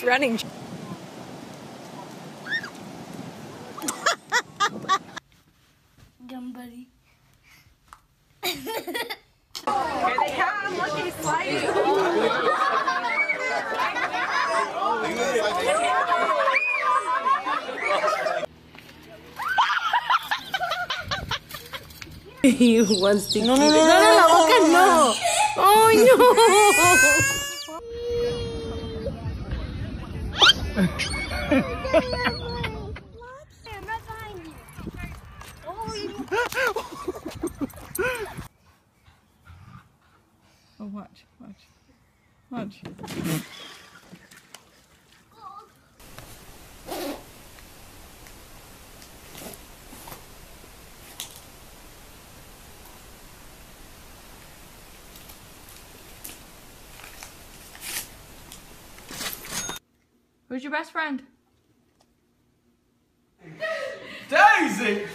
It's running. Gum buddy. Here they come. Look, he's sliding. He wants to no, no, no, no, no, la boca no. Oh, no. I'm right behind you. Oh, you Oh, watch, watch, watch. Who's your best friend? Daisy!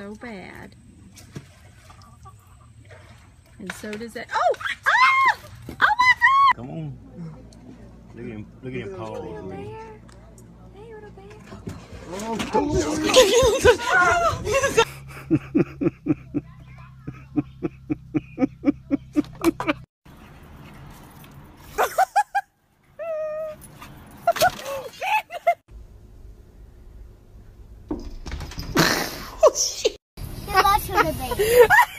So bad. And so does that. Oh! Come on. Look at him. Look at him pause, man. Now that's for the baby.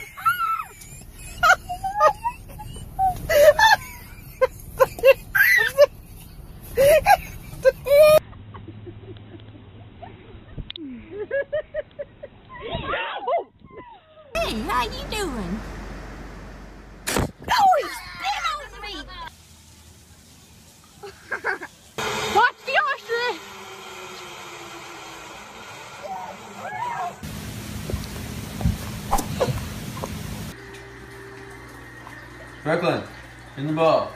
How you doing? Oh, Watch the! Brooklyn, in the ball.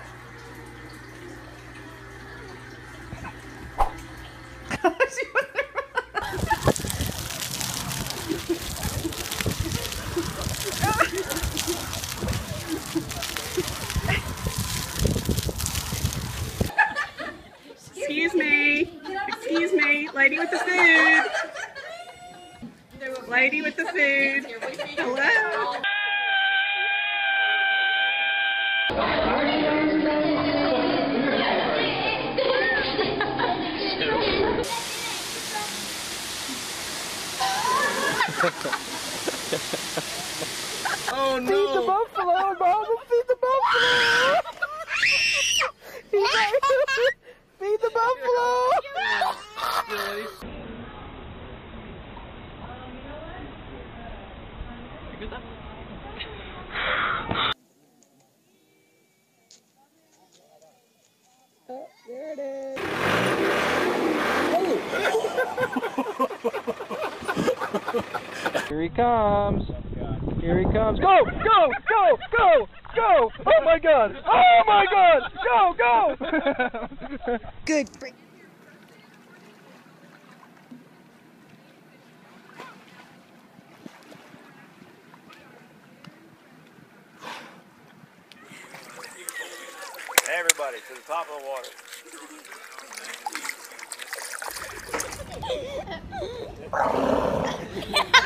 Oh no! buffalo, Mama. Feed the buffalo. Feed the buffalo. Here he comes. Here he comes. Go, go, go, go, go. Oh my god. Oh my god. Go, go. Good. Everybody to the top of the water. My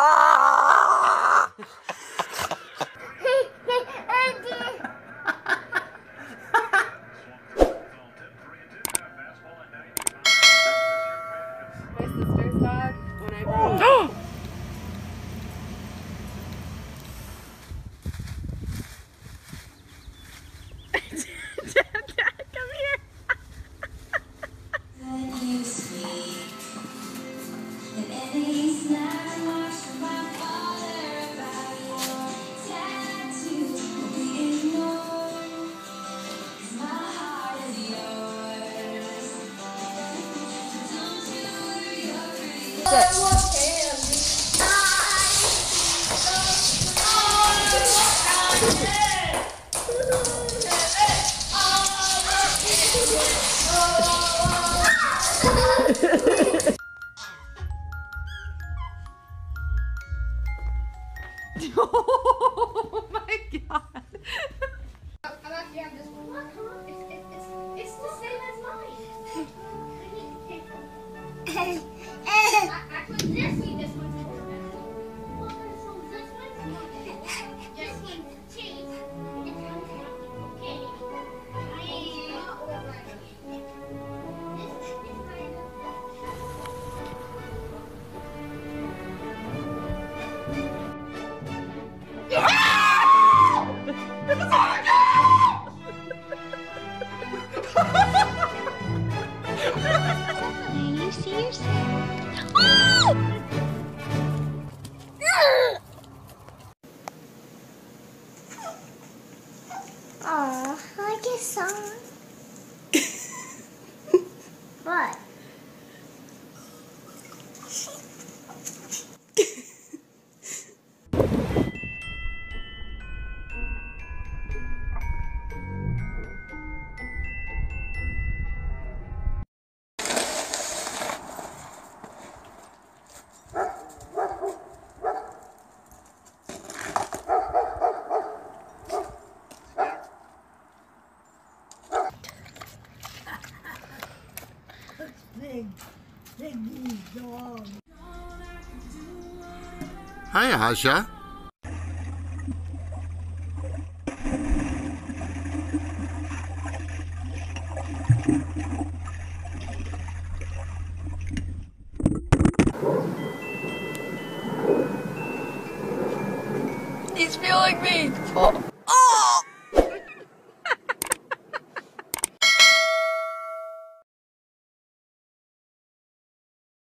Oh my god. I'm fazer song. what? Hi, Asha. He's feeling me. Oh.